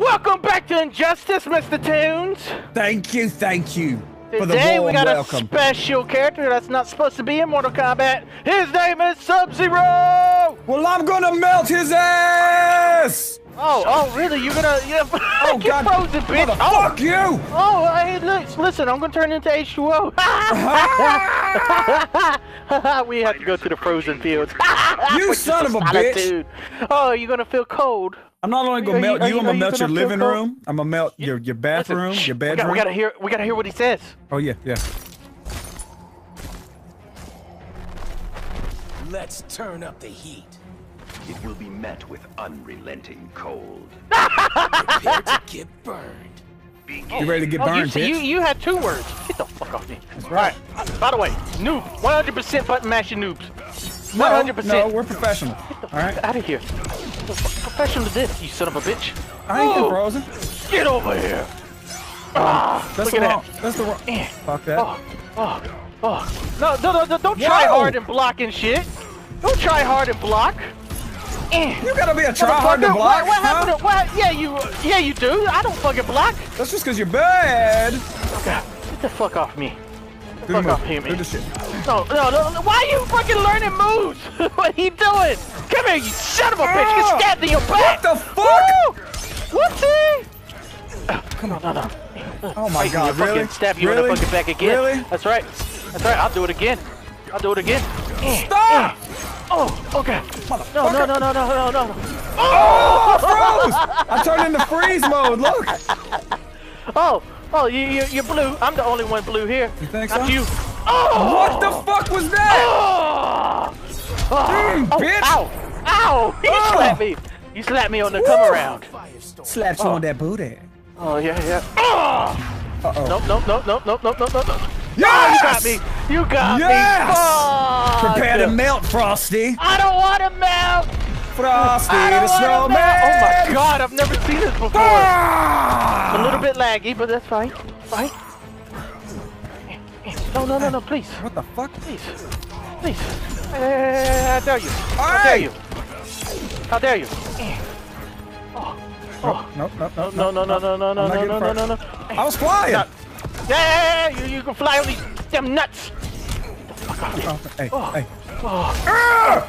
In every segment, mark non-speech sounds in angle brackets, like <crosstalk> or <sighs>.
Welcome back to Injustice, Mr. Tunes. Thank you, thank you Today we got welcome. a special character that's not supposed to be in Mortal Kombat. His name is Sub-Zero! well, I'm gonna melt his ass! Oh, oh, really? You're gonna... Yeah, <laughs> Oh, God. frozen, bitch! Mother, Oh, fuck you! oh, hey, look, listen, I'm gonna turn into H2O. <laughs> we have to go to the frozen fields. <laughs> You son of a bitch. Oh, you're gonna feel cold. I'm not only gonna Are you- melt you, you- I'm gonna you melt your living cold? room. I'm gonna melt your your bathroom, shh, your we, got, bedroom. we gotta hear. We gotta hear what he says. Oh yeah, yeah. Let's turn up the heat. It will be met with unrelenting cold. <laughs> Prepare to get burned. You ready to get Oh, you, burned, see- bitch? you you had two words. Get the fuck off me. Right. By the way, noob. 100% button mashing noobs. 100%. No, no, we're professional. All right, Out of here. Fuck to this, you son of a bitch. I ain't frozen. Get over here. Ah, That's look the at wrong. That's the wrong. Eh. Fuck that. Oh, oh, oh. No, no, no, no, don't try hard and block and shit. Don't try hard and block. Eh. You gotta be a try hard to block. What, what huh? happened to, what? Yeah, you, yeah, you do. I don't fucking block. That's just because you're bad. Okay, get the fuck off me. The Fuck off here, Do the shit. No, no, no, no. Why are you fucking learning moves? <laughs> what are you doing? Come here, you son of a bitch. Ah! Get stabbed in your back. What the fuck? Woo! Whoopsie. Come on, no, no. Oh my god, really? stab you really? in the fucking back again. Really? That's right. That's right. I'll do it again. I'll do it again. Stop! eh. Oh, okay. No, no, no, no, no, no, no. Oh, I froze! I turned into freeze mode. Look. <laughs> Oh, oh, you, you, you're blue. I'm the only one blue here. You think Not so? you. Oh! What the fuck was that? Oh! Mm, Oh, bitch! Ow! Ow! <laughs> You Oh. slapped me! You slapped me on the come around. Slapped you on that booty. Oh, yeah, yeah. Oh! Uh oh. Nope, nope, nope, nope, nope, nope, nope, nope. nope. Yes! You got me! You got Yes! me! Fuck! Prepare to melt, Frosty. I don't want to melt! Frosty the don't want to snowman. Oh my god, I've never seen this before! Ah! A little bit laggy, but that's fine. Fine. No, no, no, no, please. What the fuck? Please. Please. Hey, I dare you. How dare you? How dare you? Oh. Oh. Nope, nope, nope, No, no, no, no, no, no, no, no, no, no, no. I was flying. Yeah, yeah, yeah, you, you can fly on these damn nuts. Oh, hey, Oh. hey. Oh, Ah!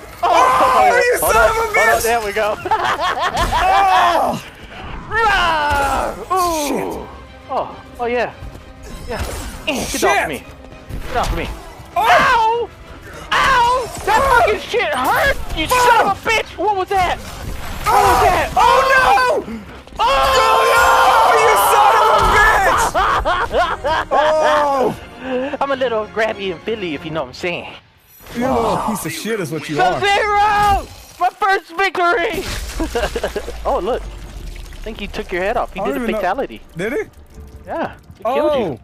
Oh, you hold son on, of a on, there we go. <laughs> Oh! Ooh. Oh, oh yeah. Yeah. Get Shit. off me. Get off me. Oh! Ow! Ow! That oh. fucking shit hurt! You oh. son of a bitch! What was that? What was oh. that? Oh no! Oh! Oh, you son of a bitch! <laughs> Oh! I'm a little grabby and filly, if you know what I'm saying. You little piece of shit is what you are. Zero! My first victory! <laughs> oh, look. I think he took your head off. He did a even know- fatality. Did he? Yeah. He killed Oh! you.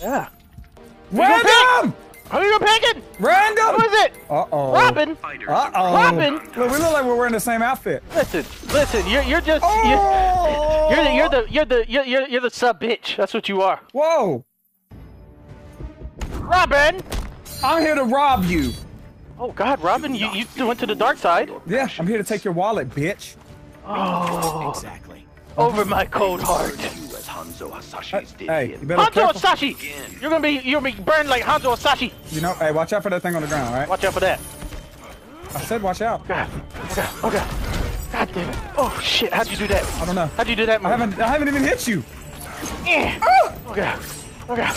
Yeah. Random! Who are you picking? Random! Who is it? Uh-oh. Robin? Uh-oh. Robin? Look, we look like we're wearing the same outfit. Listen, listen. You're you're just Oh! you're, you're the you're the you're the you're, you're, you're the sub bitch. That's what you are. Whoa! Robin. I'm here to rob you. Oh God, Robin, you you went to the dark side. Yeah, I'm here to take your wallet, bitch. Oh, Exactly. over my cold heart. You as Hanzo Hasashi's did Hey, you better Hanzo careful. Asashi, you're gonna be you're gonna be burned like Hanzo Asashi. You know, hey, watch out for that thing on the ground, all right? Watch out for that. I said watch out. God, okay, okay. God damn it. Oh shit, how'd you do that? I don't know. How'd you do that? I haven't, I haven't even hit you. Eh. Ah! Okay, okay.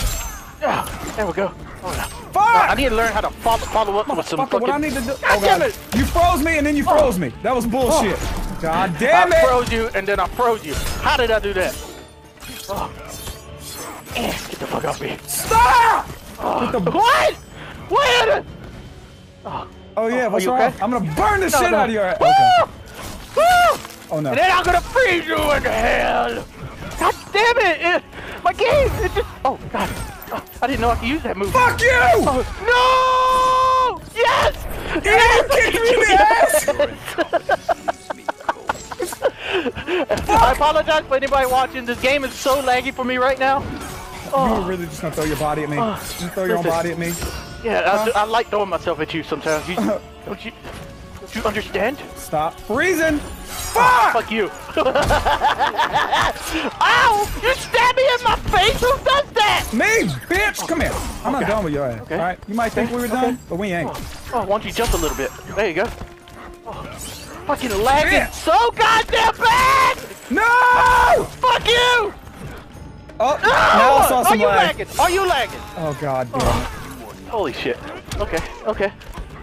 Yeah, there we go. Oh, no. I need to learn how to follow follow up with some fucking. what I need to do? God Oh damn it! you froze me and then you froze me. That was bullshit. God damn it! I froze you and then I froze you. How did I do that? Oh. Eh, get the fuck off me. Stop! Oh. What? What? Oh, Oh yeah, what's you wrong? okay? I'm gonna burn the No, shit no. out of your ass. Okay. Oh no. And then I'm gonna freeze you in hell. God damn it! it my game! It just. Oh God! Oh, I didn't know I could use that move. Fuck you! Oh, no! Yes! You kicked me in the ass! <laughs> I apologize for anybody watching. This game is so laggy for me right now. You were really just gonna throw your body at me? Oh, you throw your own body at me? Yeah, I, I like throwing myself at you sometimes. You, <laughs> don't you? Don't you understand? Stop freezing. Fuck! Fuck you. <laughs> Ow! You stabbed me in my face? Who does that? Me, bitch! Come here. I'm not done with your ass. Okay. All right. You might think we were Okay. done, but we ain't. Oh, why don't you jump a little bit? There you go. Oh, fucking lagging so goddamn bad! No! Fuck you! Oh, No! now I saw Are some you lag. lagging? Are you lagging? Oh god damn. Holy shit. Okay, okay.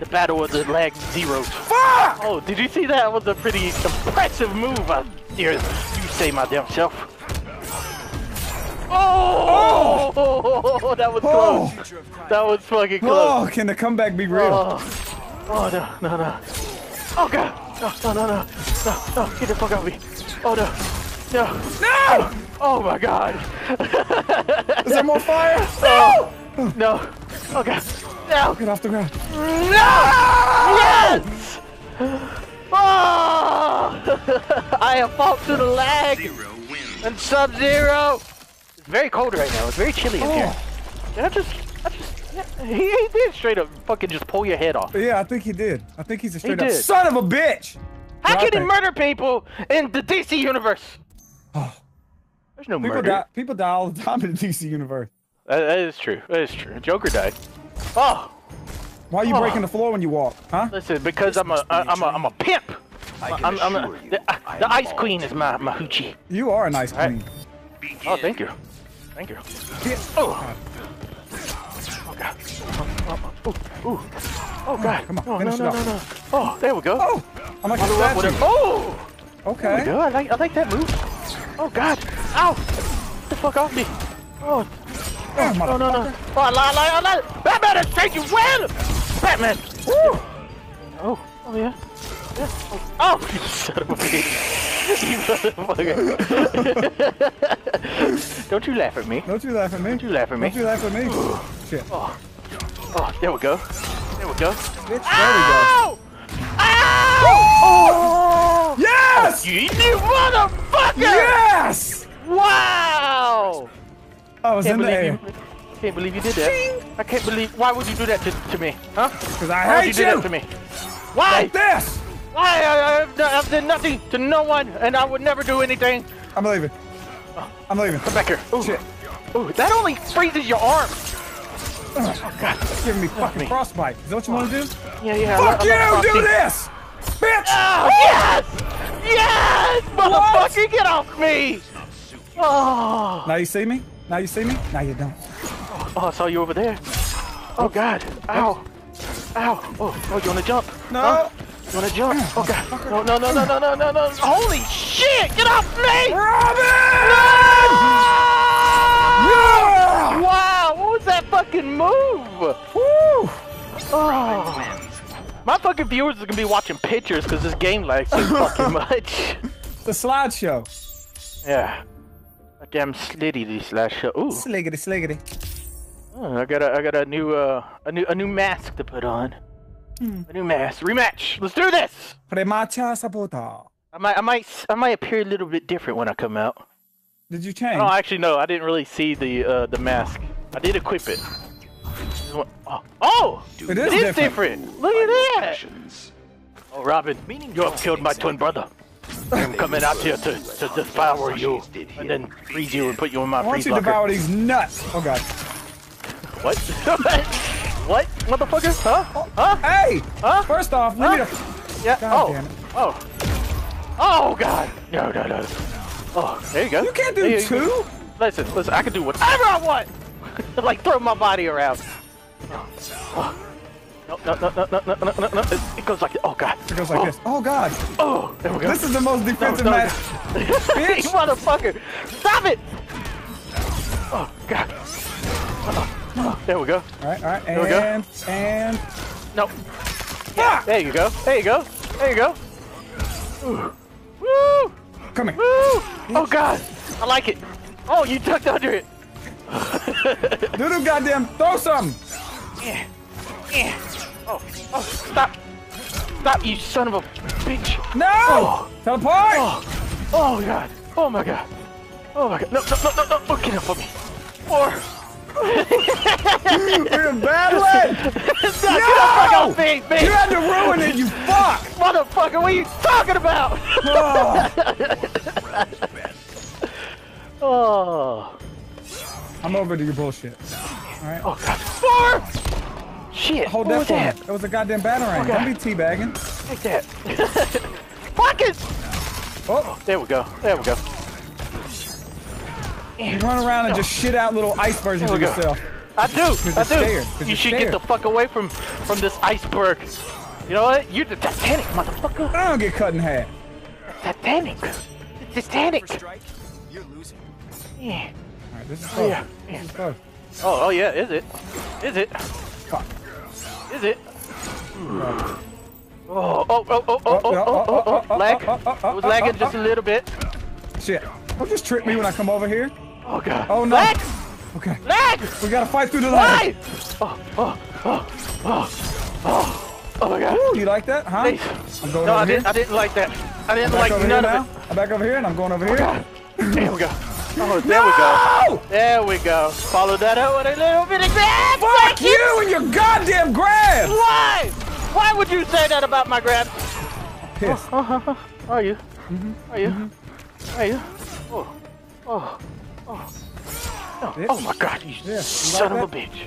The battle of the lag zeros. Fuck! Oh, did you see that? was a pretty impressive move. I dare you say my damn self. Oh! oh! <laughs> That was Oh. close. That was fucking close. Oh, can the comeback be real? Oh, oh no, no, no. Oh god. No, no, no, no. No, no. Get the fuck out of me. Oh no. No. No! Oh my god. Is there more fire? <laughs> No! No. Oh god. No! Get off the ground. No! Yes! Oh! I have fought through the lag and Sub-Zero. It's very cold right now. It's very chilly in here. Oh. Did I just, I just, yeah, he, he did straight up fucking just pull your head off. Yeah, I think he did. I think he's a straight up did. son of a bitch. How Yeah, I can he murder people in the DC universe? Oh. There's no People murder. die. People die all the time in the DC universe. That- that is true. That is true. Joker died. Oh, Why are you Oh. breaking the floor when you walk? Huh? listen, because I'm a, I- I'm a, I'm a pimp. I can I'm, I'm a, assure you, the, I the Ice Queen is my, my hoochie. You are a nice Alright. queen. Oh, thank you. Thank you. Get- Oh. Oh, God. Oh, oh, ooh, ooh. Oh, oh. oh God. come on, No, no, finish it no, no, no. Oh, there we go. Oh, I'm like a Follow a- statue. Oh! There we go. I like, I like that move. Oh, God. Ow! Get the fuck off me. Oh, Oh, no, no, no. Oh, I lied, I lied, I lied. Batman treat you well! Batman! Woo! Oh, oh, yeah. Yeah. Oh, oh, <laughs> you son of a bitch. <laughs> <laughs> Don't you laugh at me. Don't you laugh at me. Don't you laugh at me. Don't you laugh at me. <sighs> Shit. Oh. oh, there we go. There we go. Bitch, Ow! Ow! Oh! oh! Yes! You, you motherfucker! Yes! Wow! I was Can't in the believe air. you. Can't believe you did that. I can't believe. Why would you do that to, to me? Huh? Because I Why hate you do that to me? Why? Like this! Why? I, done- I've done nothing to no one, and I would never do anything. I'm leaving. Oh. I'm leaving. Come back here. Ooh. Shit. Ooh, that only freezes your arm. Oh, God. It's Giving me fucking me. frostbite. Is that what you want to do? Yeah, yeah. I Fuck lo- I love you! Do this! Bitch! Oh, yes! Yes! Motherfucker, get off me! Oh. Now you see me? Now you see me? Now you don't. Oh, I saw you over there. Oh God! Ow! Ow! Oh, oh, you wanna jump? No! Huh? You wanna jump? Oh God! No, no, no, no, no, no, no, no! Holy shit! Get off me! Robin! Ah! Yeah! Wow! What was that fucking move? Woo! Oh. My fucking viewers are gonna be watching pictures because this game lags so <laughs> fucking much. The slideshow. Yeah. A damn slitty this last show. Ooh. Sliggity sliggity. Oh, I got a, I got a new, uh, a new, a new mask to put on. A new mask. Rematch. Let's do this. Premacha sabota. I might, I might, I might appear a little bit different when I come out. Did you change? Oh, actually, no. I didn't really see the, uh, the mask. I did equip it. Oh, one- Oh! It It is is different. different. Look at that. Oh, Robin, Meaning you have killed my twin brother. I'm coming out here to, to devour you, and then freeze you and put you in my Why don't freeze you locker. devour these nuts? Oh god. What? <laughs> what? Motherfucker? Huh? Oh, huh? Hey! Huh? First off, leave me Huh? Yeah. God oh. Oh. Oh God. No, no, no. Oh, there you go. You can't do There two? go. Listen, listen. I can do whatever I want. <laughs> like throw my body around. Oh. Oh. No, no, no, no, no, no, no, no, It goes like this. Oh, God. It goes like oh. this. Oh, God. Oh, oh, there we go. This is the most defensive no, no, match. <laughs> No. Bitch. you motherfucker. Stop it. Oh, God. Oh. There we go. All right, all right. There and, we go. and. No. Yeah. There you go. There you go. There you go. Ooh. Woo. Come here. Woo. Oh, God. I like it. Oh, you ducked under it. <laughs> Doodoo, -doo, goddamn. Throw some. Yeah. Yeah. Oh. Oh. Stop. Stop, you son of a bitch. No! Oh. Teleport! Oh. Oh God. Oh my God. Oh my God. No, no, no, no, no. Oh, get up on me. Four. <laughs> We're battling! <laughs> Get off me, You had to ruin it, you fuck! Motherfucker, what are you talking about? Oh, <laughs> Oh. I'm over to your bullshit. Alright. Oh, God. Four! Shit. Hold what that was that? me. It was a goddamn batarang. Okay. Don't be teabagging. Take that. <laughs> Fuck it! Oh, There we go. There we go. you run around and just shit out little ice versions of yourself. I do. I do. scared, 'cause You should scared. get the fuck away from from this iceberg. You know what? You're the Titanic, motherfucker. I don't get cut in half. Titanic. The Titanic. Strike, you're losing. Yeah. Alright, this is Oh, close. yeah. This is close. Oh, oh yeah. Is it? Is it? Fuck. Is it? Hmm. Oh, oh, oh, oh, oh, oh, oh, oh, oh, lag. I was lagging just a little bit. Shit. Don't just trip me when I come over here. Oh, God. Oh, no. Lag! Okay. Lag! We gotta fight through the lag. Oh, oh, oh, oh, oh. Oh, my God. Ooh, you like that, huh? I'm going no, over I here. Didn't, I didn't like that. I didn't like none of it. I'm back over here and I'm going over oh, here. God. There we go. <laughs> Oh, there we go. There we go. Follow that up with a little bit of grab. Fuck you and your goddamn grab! Why? Why would you say that about my grab? Pissed. Oh, oh, oh, oh, Are you? Mm -hmm. Are you? Mm -hmm. Are you? Oh, oh, oh. No. Oh my god, you yeah, son like of a bitch.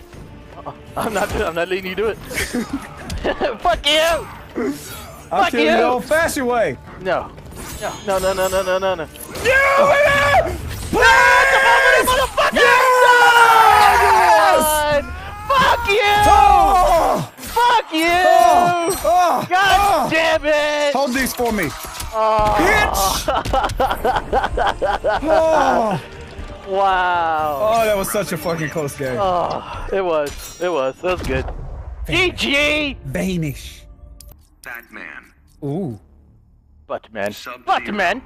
Uh. I'm not. I'm not letting you do it. <laughs> <laughs> Fuck you! I'll Fuck you! the old-fashioned way. No. No, no, no, no, no, no, no. You oh. winner! Please! Motherfucker! Yes! God! Fuck you! Oh! Fuck you! Oh! Oh! God oh. damn it! Hold these for me. Oh, Bitch! <laughs> Oh. wow. oh, that was such a fucking close game. Oh, it was. It was. That was good. GG! Vanish. Batman. Ooh. Buttman. Sub-Zero. Buttman.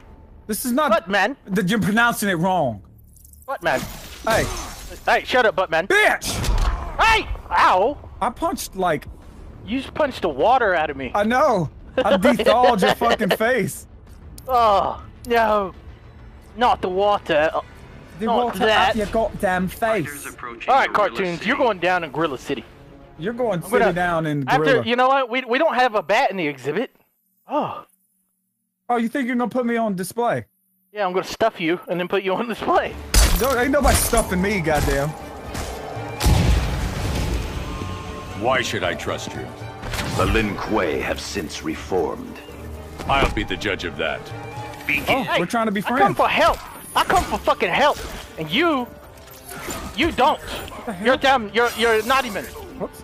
This is not. Buttman. That you're pronouncing it wrong. Buttman. Hey, Hey, shut up, Buttman. bitch! Hey! Ow! I punched like You just punched the water out of me. I know. I <laughs> defalled your fucking face. Oh, no. Not the water. Uh, The Not water that. your goddamn face. approaching All right, Cartoonz. City. You're going down in Gorilla City. You're going I'm city gonna- down in After, gorilla. you know what? We, we don't have a bat in the exhibit. Oh. Oh, you think you're gonna put me on display? Yeah, I'm going to stuff you and then put you on display. No, ain't nobody stuffing me, goddamn. Why should I trust you? The Lin Kuei have since reformed. I'll be the judge of that. Oh, we're trying to be friends. I come friends. for help. I come for fucking help. And you, you don't. You're damn, you're, you're a naughty man. Whoops.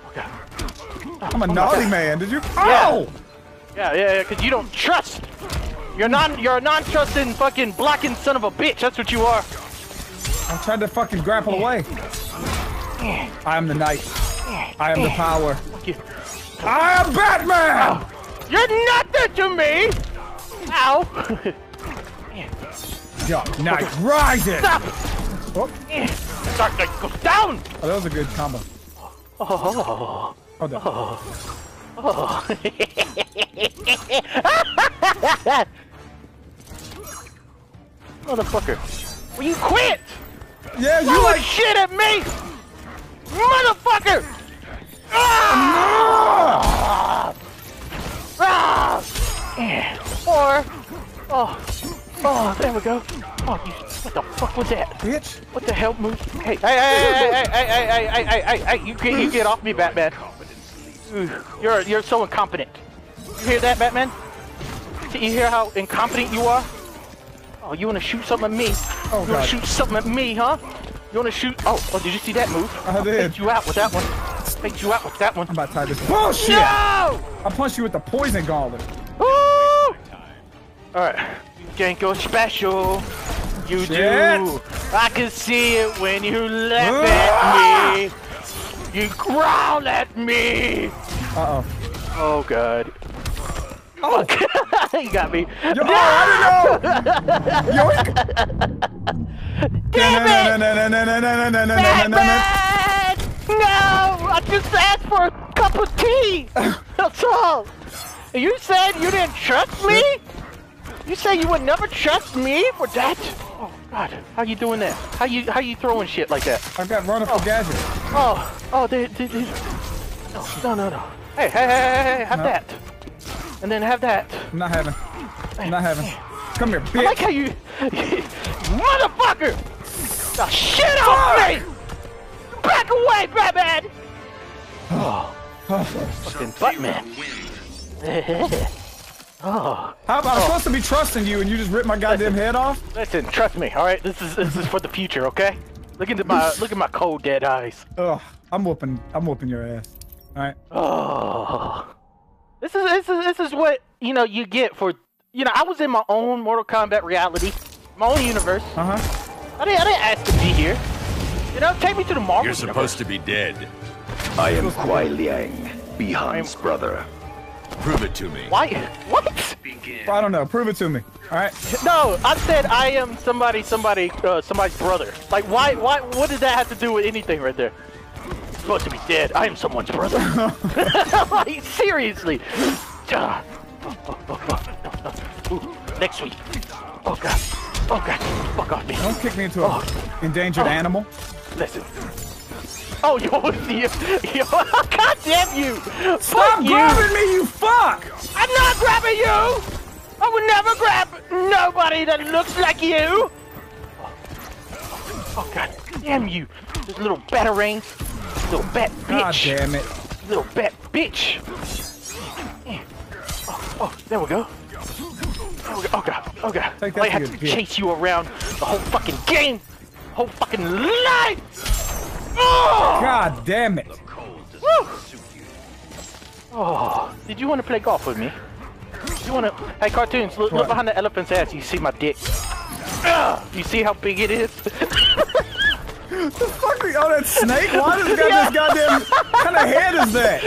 I'm a naughty man. Did you? Yeah. Oh! Yeah, yeah, yeah, because you don't trust. You're non, you're a non-trusting fucking blocking son of a bitch. That's what you are. I tried to fucking grapple away. I am the knight. I am the power. I am Batman! You're nothing to me. Ow. Dark Knight rises! Stop. Oh, Dark Knight goes down. oh, that was a good combo. Oh. Hold on. Oh. <laughs> Motherfucker. Will you quit? Yeah, you You like. shit at me! Motherfucker! Ah! Ah! Or, oh, oh, there we go. Oh, you, what the fuck was that? Bitch. What the hell move? Hey, hey, hey, hey, hey, hey, hey, hey, hey, hey, hey, hey, you get, you get off me, Batman. You're, you're so incompetent. You hear that, Batman? You hear how incompetent you are? Oh, you wanna shoot something at me? Oh, you wanna God. shoot something at me, huh? You wanna shoot? Oh, oh, did you see that move? I did. Faked you out with that one. Faked you out with that one. I'm about to tie this bullshit! No! I punched you with the poison gauntlet. Woo! All right, Janko special. You Shit. do. I can see it when you laugh at me. You growl at me. Uh oh. Oh God. Oh, <laughs> you got me. Yo, I don't know. Yoink. Damn it. Batman! No, I just asked for a cup of tea. <laughs> That's all. You said you didn't trust me? You said you would never trust me for that? Oh God, how you doing that? How you how you throwing shit like that? I got run up oh. gadget. Oh, oh, they, they, they. No, no, no, no. Hey, hey, hey, hey, have no. that. And then have that. I'm not having. I'm not having. Come here, I like how you, motherfucker! The shit off me! Back away, Batman! Oh, <sighs> fucking Buttman. <laughs> oh, How about I'm supposed to be trusting you and you just rip my goddamn head off? listen, trust me, all right. This is this is for the future, okay? Look into my look at my cold dead eyes. Oh, I'm whooping. I'm whooping your ass. All right. Oh, this is this is this is what you know you get for you know I was in my own Mortal Kombat reality, my own universe. Uh huh. I didn't I didn't ask to be here. You know, take me to the Marvel You're universe. supposed to be dead. I am Kuai Liang, Bihan's brother. Prove it to me. Why? What? I don't know. Prove it to me. All right. No, I said I am somebody, somebody, uh, somebody's brother. Like, why? Why? What does that have to do with anything right there? Supposed to be dead. I am someone's brother. like, <laughs> <laughs> seriously. Ah. Oh, oh, oh, oh, no, no. Ooh, next week. Oh god. Oh god. Fuck off me. Don't kick me into a Oh. endangered Oh. animal. Listen. Oh, yo, yo, yo, god damn you! Stop Fuck you! grabbing me, you fuck! I'm not grabbing you! I would never grab nobody that looks like you! Oh, god damn you! This little batarang. Little bat God damn it. Little bat bitch. Oh, oh, there we go. Oh god, oh god. Take that I had to dick. chase you around the whole fucking game! Whole fucking life! Oh! God ah! damn it. Woo! Oh, did you want to play golf with me? You want to? Hey, Cartoonz, look, look behind the elephant's ass. You see my dick? Ugh, you see how big it is? <laughs> The fuck? Oh, that snake? Why does it got this <laughs> goddamn kind of head is that?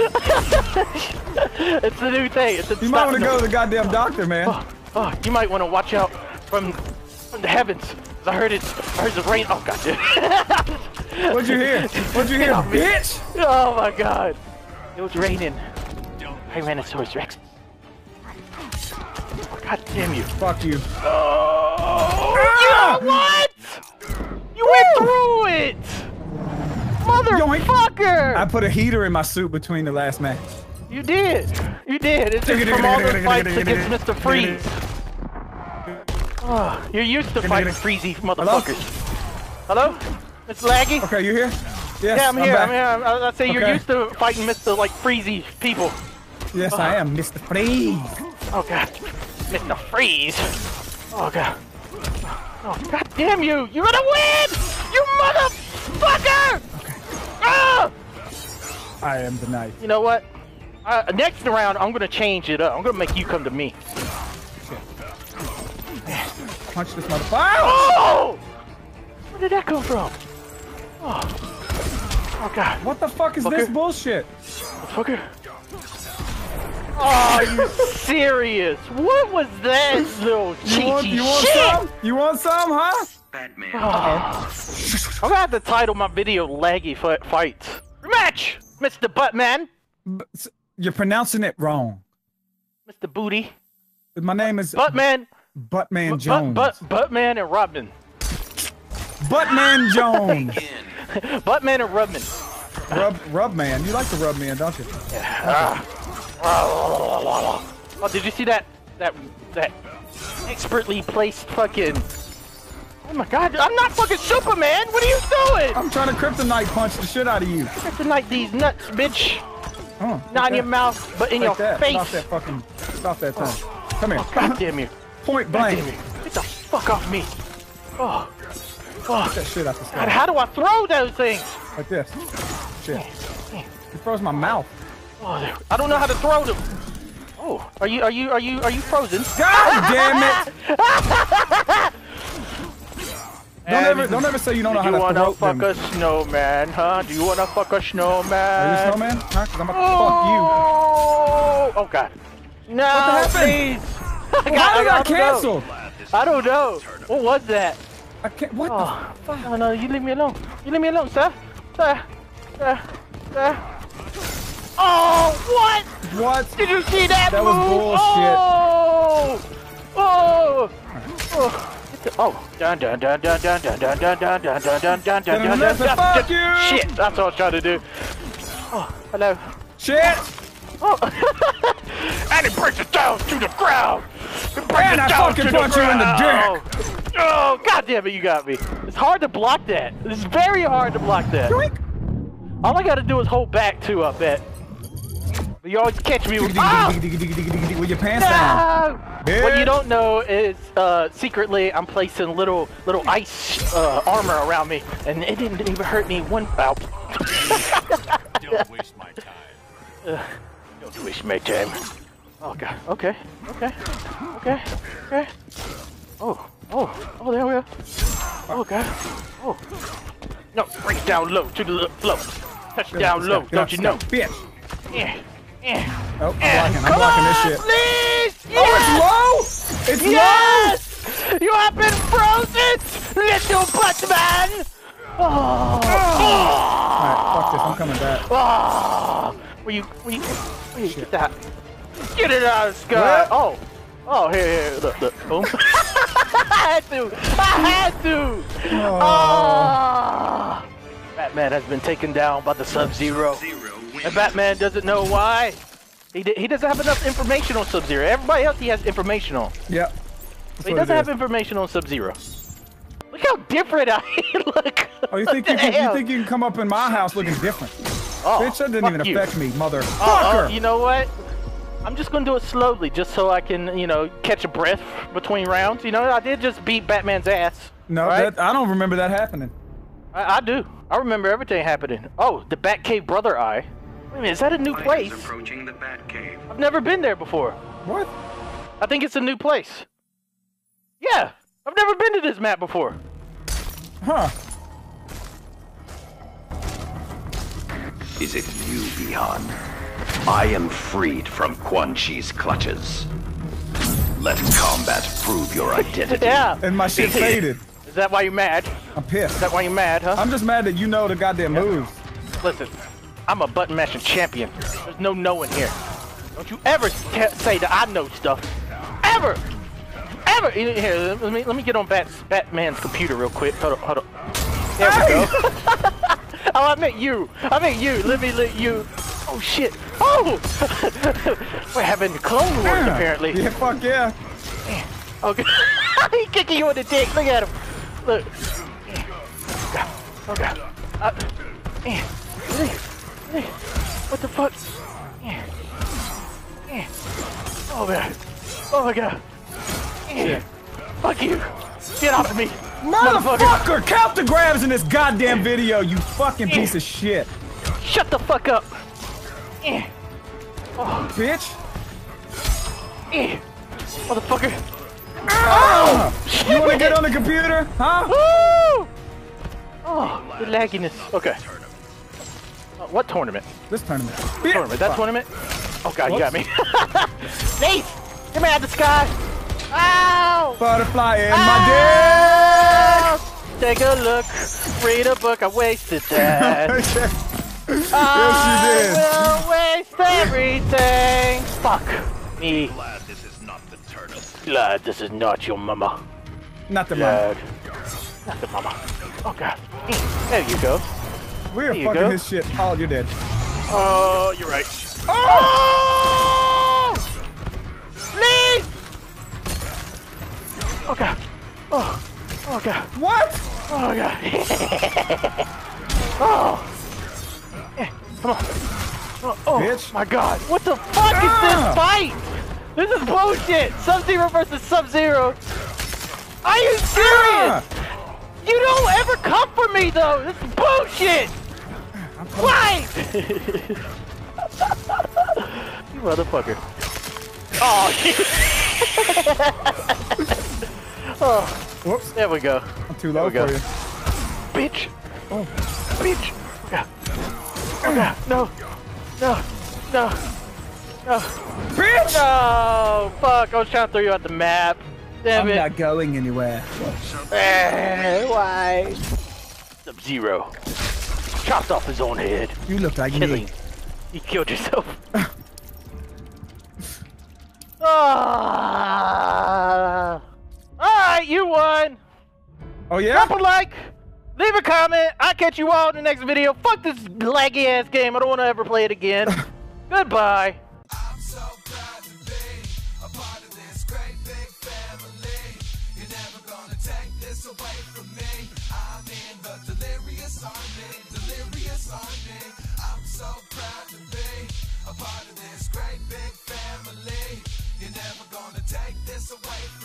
it's the new thing. It's a You might want to go to the goddamn doctor, man. Oh, oh, you might want to watch out from from the heavens. I heard it. I heard the rain. Oh god. <laughs> What'd you hear? What'd you hear, <laughs> bitch? Oh my god. It was raining. Tyrannosaurus Rex. Oh, god damn you. Fuck you. Oh, Ah! you know what? You went through it! Motherfucker! I put a heater in my suit between the last match. You did! You did! It's just from all those fights against Mr. Freeze. Oh, you're used to fighting freezy motherfuckers. Hello? It's laggy? Okay, you here? Yes, Yeah, I'm here. back. I'm here. I, I say you're used to fighting Mr. like freezy people. Yes, I am, Mr. Freeze. Oh god, Mr. Freeze. Oh god. Oh god damn you! You're gonna win! You motherfucker! Okay. Ah! I am the knight. You know what? Uh, next round, I'm gonna change it up. I'm gonna make you come to me. Punch this motherfucker. Oh! Where did that come from? Oh, oh god, What the fuck is this Fucker. bullshit? motherfucker. Oh, you serious? What was that little <laughs> You want, you want shit? some? You want some, huh? Batman. Oh. I'm gonna have to title my video "Laggy Fi- Fights." Rematch, Mr. Buttman, B- s- You're pronouncing it wrong. Mr. Booty, My name is Buttman, Buttman Butt, Jones. Butt, Buttman and Rubman, Buttman <laughs> Jones. Buttman and Rubman. rub, rub man. You like the Rubman, don't you? Ah. Oh, did you see that? That that expertly placed fucking. Oh my God! I'm not fucking Superman. What are you doing? I'm trying to kryptonite punch the shit out of you. Kryptonite these nuts, bitch. Oh, Not in your mouth, but in Like your that. face. Stop that fucking. Stop that thing. Oh. Come here. Oh, God damn you! <coughs> Point God blank. damn you! Get the fuck off me! Oh, oh. Get that shit out the God, sky. how do I throw those things? Like this. Shit. It froze my mouth. Oh, I don't know how to throw them. Oh, are you are you are you are you frozen? God damn it! <laughs> Don't ever, don't ever say you don't know Do how you to wanna fuck a snowman, huh? Do you wanna fuck a snowman? Are you a snowman? Huh? Cause I'm about Oh, oh God! No, what happened? please! <laughs> I to fuck got- How did I don't know. cancel? I don't know. What was that? I can't. What Oh, no, no, you leave me alone. You leave me alone, sir. Sir, sir, sir. Oh, what? What? Did you see that That was move? bullshit. Oh, oh, oh. Oh, dun dun dun dun dun dun dun dun dun dun dun dun dun dun dun dun Listen! Shit, that's what I was trying to do. Oh, hello. Shit! Oh. and it brings it down to the ground. It And it I down fucking to the punch you in the ground. Oh, god damn it, you got me. It's hard to block that. It's very hard to block that. Yoink. All I gotta do is hold back too, I bet. But you always catch me with ah! With your pants down. No! What you don't know is, uh, secretly, I'm placing little little ice uh, armor around me, and it didn't even hurt me one. Ow. Don't waste my time. Don't waste my time. Oh god. Okay. Okay. Okay. Okay. Oh. Oh. Oh. There we go. Oh god. Oh. No. Bring it down low to the lo- flow. Touch down low. Don't you know? Bitch. Yeah. Oh, I'm eh, blocking. I'm Come blocking on, this shit. Please. Oh, it's low! It's Yes! You have been frozen, little buttman! Oh. low! Alright, fuck this. I'm coming back. Ah. Oh. Where you, where you, where you get that? Get it out of the sky! Well- Oh. Oh, here, here, look, look. Boom. <laughs> I had to! I had to! Oh. Ah. Batman has been taken down by the Sub-Zero. And Batman doesn't know why. He, d- he doesn't have enough information on Sub-Zero. Everybody else he has information on. Yep. That's He doesn't have information on Sub-Zero. Look how different I <laughs> look. Oh, you think you, can, you think you can come up in my house looking different? Oh, Bitch, that didn't even you. affect me, Oh, motherfucker! oh, you know what? I'm just gonna do it slowly, just so I can, you know, catch a breath between rounds. You know, I did just beat Batman's ass. no, right? that, I don't remember that happening. I, I do. I remember everything happening. Oh, the Batcave Brother Eye. Wait a minute, is that a new place? approaching the Batcave. I've never been there before. What? I think it's a new place. Yeah, I've never been to this map before. Huh. Is it you, Bihan? I am freed from Quan Chi's clutches. Let combat prove your <laughs> identity. Yeah. And my shit <laughs> faded. Is that why you're mad? I'm pissed. Is that why you're mad, huh? I'm just mad that you know the goddamn moves. Listen, I'm a button mashing champion. There's no knowing here. Don't you ever say that I know stuff. Ever! Ever! Here, let me let me get on Bat, Batman's computer real quick. Hold on, hold on. There we go. <laughs> oh, I meant you. I meant you. Let me let you. Oh shit. Oh! <laughs> We're having Clone Wars apparently. Yeah, fuck yeah. Okay. <laughs> He's kicking you in the dick. Look at him. Look. Okay. Okay. Uh, eh. Really? Really? What the fuck? Oh man. Oh my god. Eh. Fuck you. Get off of me. Motherfucker, count the grabs in this goddamn video, you fucking piece of shit. Shut the fuck up. Eh. Bitch. Eh. Motherfucker. Oh! You wanna get on the computer? Huh? Woo! Oh, the lagginess. Okay. What tournament? This tournament. Tournament. That tournament? Oh god, you got me. <laughs> Nate! Get me out of the sky! Ow! Butterfly in Ow! Take a look. Read a book. I wasted my that. <laughs> dick. I yes, will waste everything. Fuck me. Glad this is not the turnip. Glad this is not your mama. Not the mom. Glad. Not the mama. Oh god. There you go. We are you fucking go. his shit. Oh, you're dead. Oh, you're right. Oh! Please! Oh god. Oh. Oh god. What? Oh god. <laughs> oh. Eh, come on. Oh, oh Bitch. my god. What the fuck Ah! is this fight? This is bullshit. Sub-Zero versus Sub-Zero. Are you serious? Ah! You don't ever come for me though. This is bullshit. Why? you motherfucker. Oh, oh, Whoops. there we go. I'm too low There for you. go. Bitch. Oh, bitch. Oh, God. Oh, God. No. No. No. No. Bitch! No. Fuck. I was trying to throw you out the map. Damn I'm it. not going anywhere. Eh, why? Sub-Zero. Chopped off his own head. You look like Killing. me. You killed yourself. <laughs> ah! Ah! right, you won. Oh yeah. Drop a like, leave a comment. I'll catch you all in the next video. Fuck this laggy ass game. I don't want to ever play it again. <laughs> Goodbye. Away.